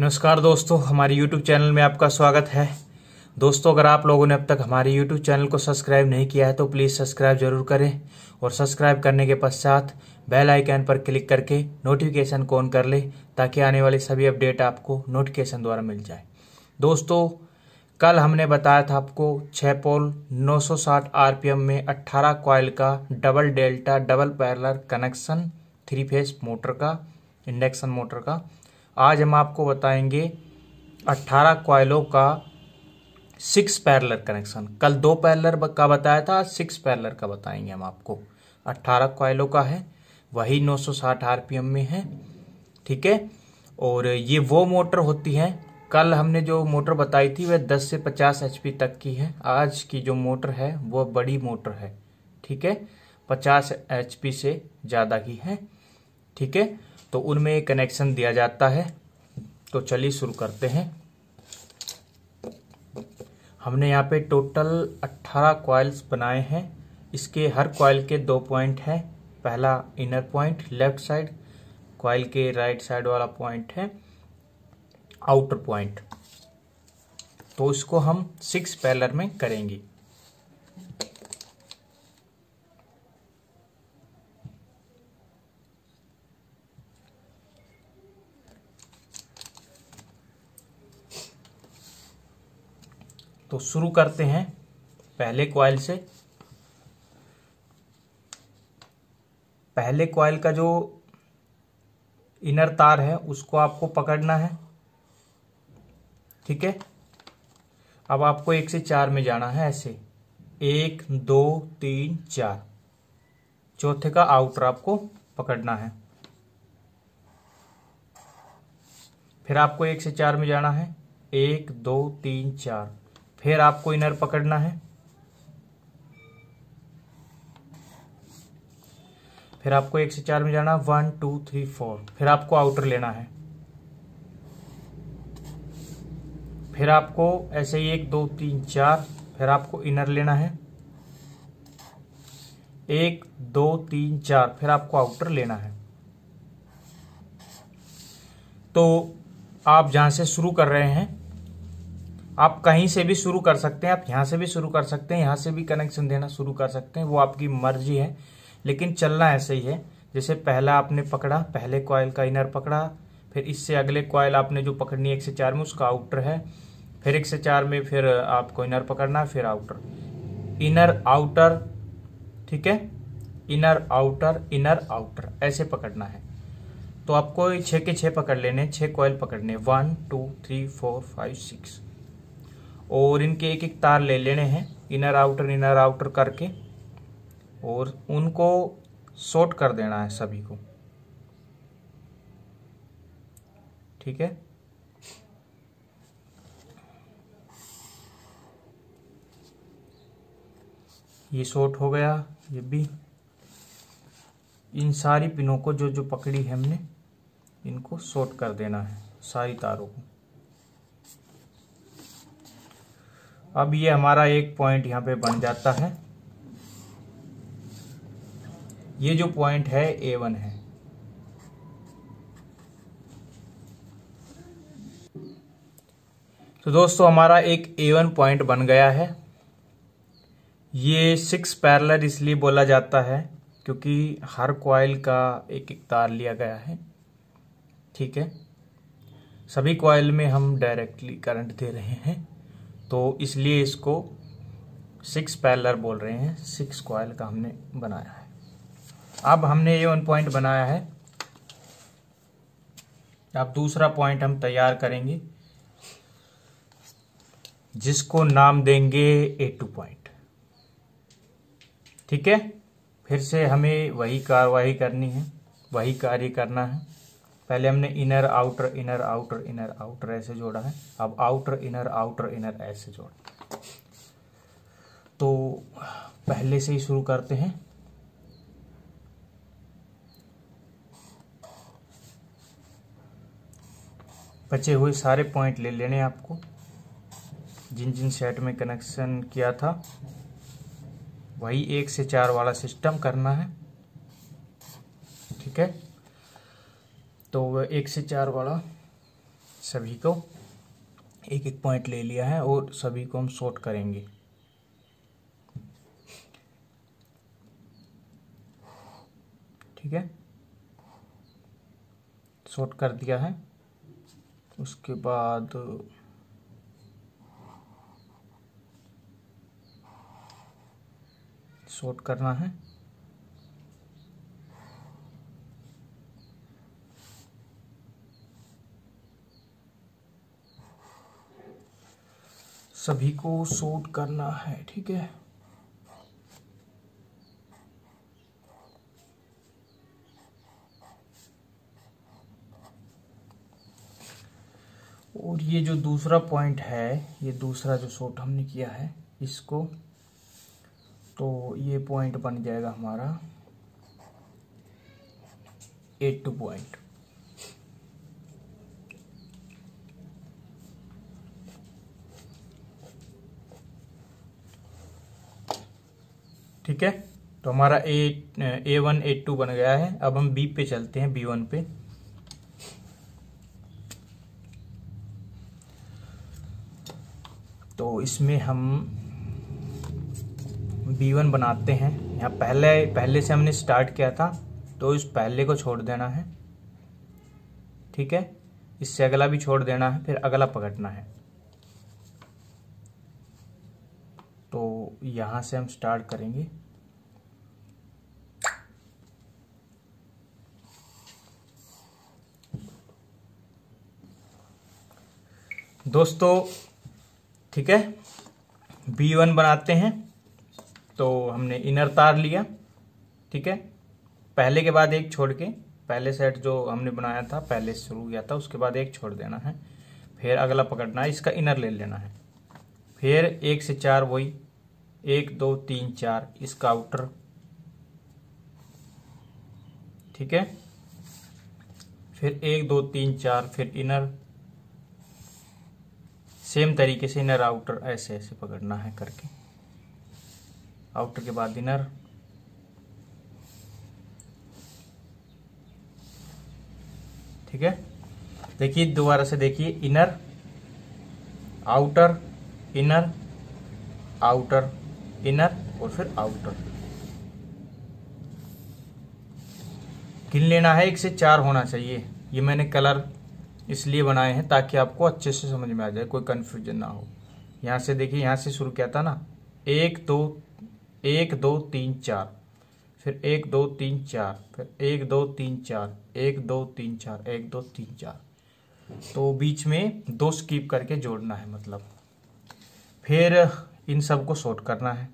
नमस्कार दोस्तों, हमारे YouTube चैनल में आपका स्वागत है। दोस्तों, अगर आप लोगों ने अब तक हमारे YouTube चैनल को सब्सक्राइब नहीं किया है तो प्लीज़ सब्सक्राइब ज़रूर करें और सब्सक्राइब करने के पश्चात बेल आइकन पर क्लिक करके नोटिफिकेशन को ऑन कर ले, ताकि आने वाली सभी अपडेट आपको नोटिफिकेशन द्वारा मिल जाए। दोस्तों, कल हमने बताया था आपको छः पोल 960 आरपीएम में 18 कॉयल का double delta double parallel connection three phase motor का इंडक्शन मोटर का। आज हम आपको बताएँगे 18 क्वाइलों का सिक्स पैरलर कनेक्शन कल दो पैरलर का बताया था, आज सिक्स पैरलर का बताएँगे हम आपको। 18 क्वाइलों का है, वही 960 आरपीएम में है, ठीक है? और ये वो मोटर होती है, कल हमने जो मोटर बताई थी, वह 10 से 50 एचपी तक की है। आज की जो मोटर है वो बड़ी मोटर है, ठीक है? 50 एचपी से ज़्यादा की है, ठीक है? तो उनमें कनेक्शन दिया जाता है। तो चलिए शुरू करते हैं। हमने यहाँ पे टोटल 18 कॉइल्स बनाए हैं। इसके हर कॉइल के दो पॉइंट हैं। पहला inner point left side coil के राइट साइड वाला पॉइंट है आउटर पॉइंट तो इसको हम सिक्स पैलर में करेंगे। तो शुरू करते हैं पहले कॉइल से। पहले कॉइल का जो इनर तार है, उसको आपको पकड़ना है। ठीक है? अब आपको एक से चार में जाना है ऐसे। एक, दो, तीन, चार। चौथे का आउटर आपको पकड़ना है। फिर आपको एक से चार में जाना है। एक, दो, तीन, चार। फिर आपको इनर पकड़ना है। फिर आपको एक से चार में जाना वन, टू, थ्री, फोर। फिर आपको आउटर लेना है। फिर आपको ऐसे ही एक, दो, तीन, चार, फिर आपको इनर लेना है। एक, दो, तीन, चार, फिर आपको आउटर लेना है। तो आप जहाँ से शुरू कर रहे हैं आप कहीं से भी शुरू कर सकते हैं, आप यहाँ से भी शुरू कर सकते हैं, यहाँ से भी कनेक्शन देना शुरू कर सकते हैं, वो आपकी मर्ज़ी है, लेकिन चलना ऐसे ही है, जैसे पहला आपने पकड़ा, पहले कॉयल का इनर पकड़ा, फिर इससे अगले कॉयल आपने जो पकड़नी है एक से चार में, उसका आउटर है, फिर एक से चार में फिर आपको इनर पकड़ना, फिर आउटर इनर आउटर ठीक है? इनर आउटर इनर आउटर ऐसे पकड़ना है। तो आपको छः के छः पकड़ लेने छः कॉयल पकड़ने one two three four five six और इनके एक एक तार ले लेने हैं इनर आउटर इनर आउटर करके, और उनको शॉर्ट कर देना है सभी को। ठीक है? ये शॉर्ट हो गया, ये भी। इन सारी पिनों को जो जो पकड़ी है हमने, इनको शॉर्ट कर देना है, सारी तारों को। अब ये हमारा एक पॉइंट यहाँ पे बन जाता है। ये जो पॉइंट है ए वन है। तो दोस्तों, हमारा एक ए वन पॉइंट बन गया है। ये सिक्स पैरलर इसलिए बोला जाता है क्योंकि हर कॉइल का एक एक तार लिया गया है। ठीक है? सभी कॉइल में हम डायरेक्टली करंट दे रहे हैं। तो इसलिए इसको सिक्स पैलर बोल रहे हैं सिक्स कॉयल का हमने बनाया है। अब हमने ये वन पॉइंट बनाया है। अब दूसरा पॉइंट हम तैयार करेंगे, जिसको नाम देंगे ए टू पॉइंट ठीक है? फिर से हमें वही कार्रवाई करनी है, वही कार्य करना है। पहले हमने inner outer inner outer inner outer ऐसे जोड़ा है। अब आउटर इनर आउटर इनर ऐसे जोड़ा तो पहले से ही शुरू करते हैं। बचे हुए सारे पॉइंट ले लेने आपको। जिन जिन सेट में कनेक्शन किया था, वही एक से चार वाला सिस्टम करना है ठीक है तो एक से चार वाला सभी को एक एक पॉइंट ले लिया है और सभी को हम शॉर्ट करेंगे। ठीक है? शॉर्ट कर दिया है। उसके बाद शॉर्ट करना है। सभी को शॉर्ट करना है, ठीक है? और ये जो दूसरा पॉइंट है, ये दूसरा जो शॉट हमने किया है, इसको तो ये पॉइंट बन जाएगा हमारा एट पॉइंट ठीक है? तो हमारा ए ए वन ए टू बन गया है। अब हम बी पे चलते हैं बी वन पे। तो इसमें हम बी वन बनाते हैं। यहाँ पहले पहले से हमने स्टार्ट किया था तो इस पहले को छोड़ देना है। ठीक है? इससे अगला भी छोड़ देना है, फिर अगला पकड़ना है। तो यहाँ से हम स्टार्ट करेंगे। दोस्तों, ठीक है? बी वन बनाते हैं तो हमने इनर तार लिया, ठीक है? पहले के बाद एक छोड़ के, पहले सेट जो हमने बनाया था, पहले शुरू किया था, उसके बाद एक छोड़ देना है। फिर अगला पकड़ना है, इसका इनर ले लेना है। फिर एक से चार वही, एक, दो, तीन, चार, इसका आउटर ठीक है? फिर एक, दो, तीन, चार, फिर इनर सेम तरीके से इनर आउटर ऐसे ऐसे पकड़ना है करके। आउटर के बाद इनर ठीक है? देखिए, दोबारा से देखिए inner outer inner, outer, inner और फिर आउटर। गिन लेना है? एक से चार होना चाहिए। ये मैंने कलर इसलिए बनाए हैं ताकि आपको अच्छे से समझ में आ जाए, कोई कंफ्यूजन ना हो। यहाँ से देखिए, यहाँ से शुरू किया था ना। एक, दो एक, दो, तीन, चार। फिर एक, दो, तीन, चार। फिर एक, दो, तीन, चार। एक, दो, तीन, चार। एक, दो, तीन, चार। तो बीच में दो स्कीप करके जोड़ना है मतलब। फिर इन सबको शॉर्ट करना है।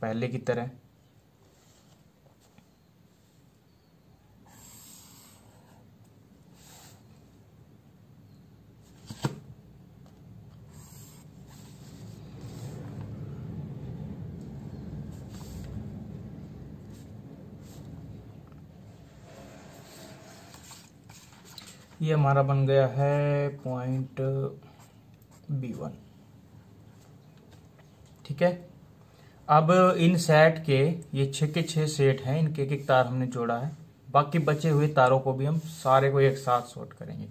पहले की तरह। ये हमारा बन गया है पॉइंट बी वन ठीक है? अब इन सेट के, ये छ के छः सेट हैं, इनके एक एक तार हमने जोड़ा है। बाकी बचे हुए तारों को भी हम सारे को एक साथ शॉर्ट करेंगे,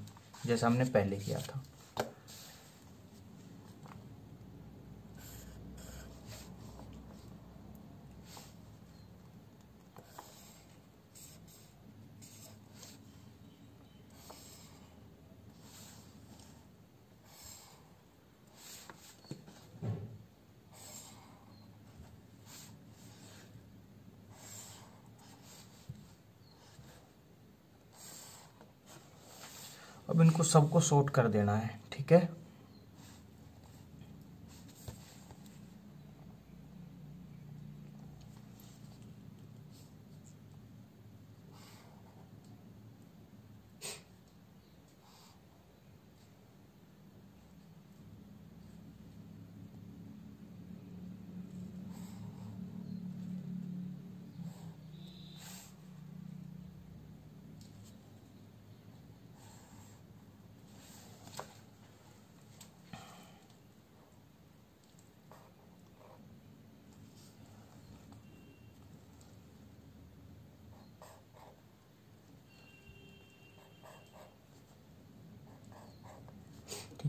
जैसा हमने पहले किया था। अब इनको सबको शॉर्ट कर देना है ठीक है?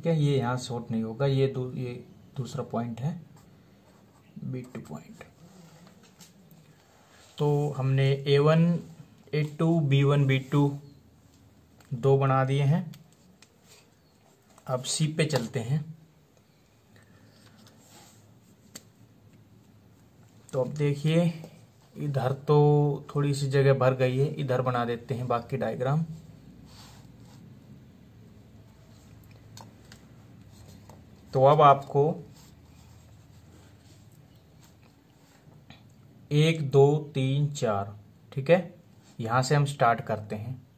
ठीक है ये यहाँ शॉर्ट नहीं होगा ये दू, ये दूसरा पॉइंट है बी टू पॉइंट तो हमने A one A two B one B two दो बना दिए हैं। अब सी पे चलते हैं। तो अब देखिए इधर तो थोड़ी सी जगह भर गई है इधर बना देते हैं बाकी डायग्राम तो अब आपको एक, दो, तीन, चार, ठीक है? यहाँ से हम स्टार्ट करते हैं।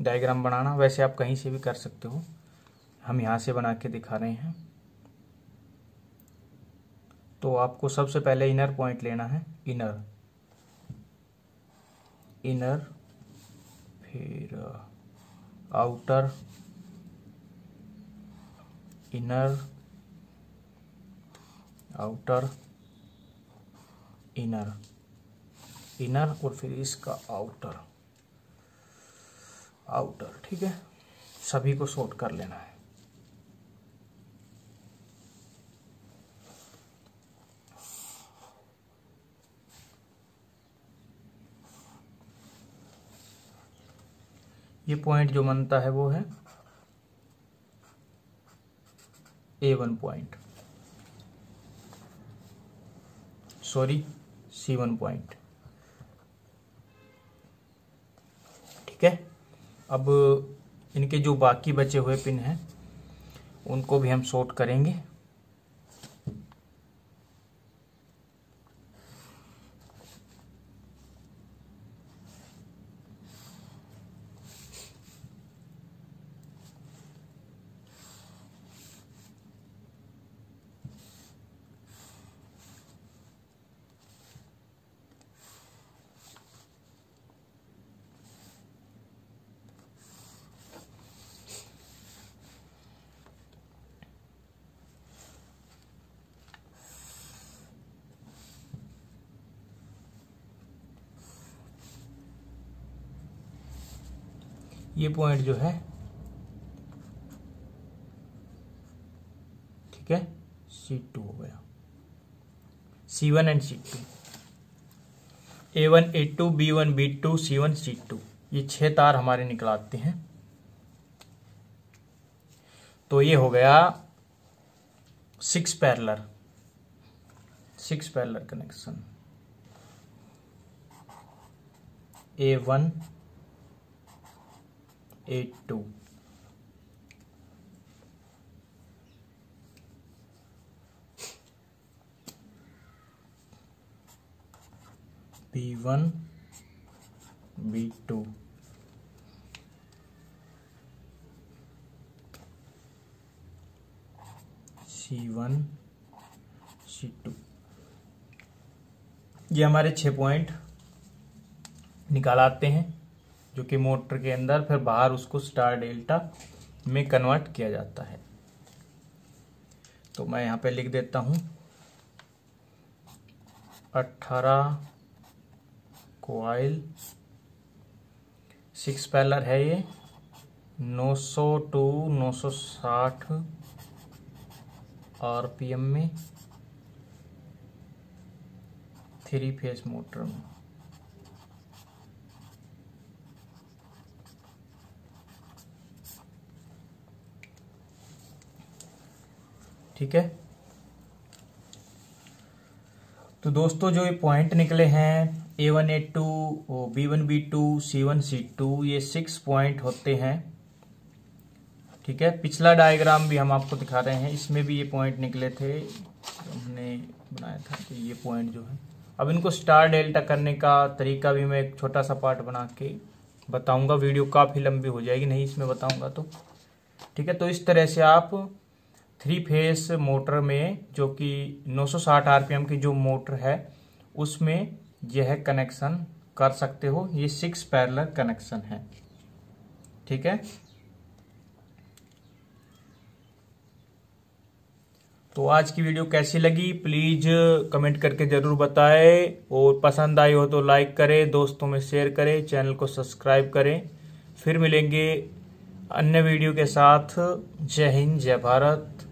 डायग्राम बनाना, वैसे आप कहीं से भी कर सकते हो। हम यहाँ से बना के दिखा रहे हैं। तो आपको सबसे पहले इनर पॉइंट लेना है इनर इनर फिर outer inner outer inner inner और फिर इसका आउटर आउटर ठीक है? सभी को शॉर्ट कर लेना है। ये पॉइंट जो बनता है वो है A one point sorry C one point ठीक है? अब इनके जो बाकी बचे हुए पिन हैं, उनको भी हम शॉर्ट करेंगे। ये पॉइंट जो है, ठीक है सी टू हो गया। C one and C two A one A two B one B two C one C two ये छह तार हमारे निकलाते हैं। तो ये हो गया six parallel six parallel connection A one eight two. B one, B two. C one, C two. ये हमारे छह पॉइंट निकाल आते हैं। जो कि मोटर के अंदर, फिर बाहर उसको स्टार डेल्टा में कन्वर्ट किया जाता है। तो मैं यहाँ पे लिख देता हूँ। अठारह कोयल सिक्स पैलर है ये 900 टू 960 आरपीएम में, थ्री फेस मोटर में। ठीक है? तो दोस्तों, जो ये पॉइंट निकले हैं A one A two B one B two C one C two ये सिक्स पॉइंट होते हैं। ठीक है? पिछला डायग्राम भी हम आपको दिखा रहे हैं, इसमें भी ये पॉइंट निकले थे। हमने बनाया था कि ये पॉइंट जो है। अब इनको स्टार डेल्टा करने का तरीका भी मैं एक छोटा सा पार्ट बना के बताऊँगा। वीडियो काफ़ी लंबी हो जाएगी, नहीं इसमें बताऊँगा तो। ठीक है? तो इस तरह से आप थ्री फेस मोटर में, जो कि 960 आरपीएम की जो मोटर है, उसमें यह कनेक्शन कर सकते हो। ये सिक्स पैरलर कनेक्शन है। ठीक है? तो आज की वीडियो कैसी लगी? प्लीज़ कमेंट करके ज़रूर बताएँ। और पसंद आई हो तो लाइक करें, दोस्तों में शेयर करें, चैनल को सब्सक्राइब करें। फिर मिलेंगे अन्य वीडियो के साथ जय हिंद जय भारत।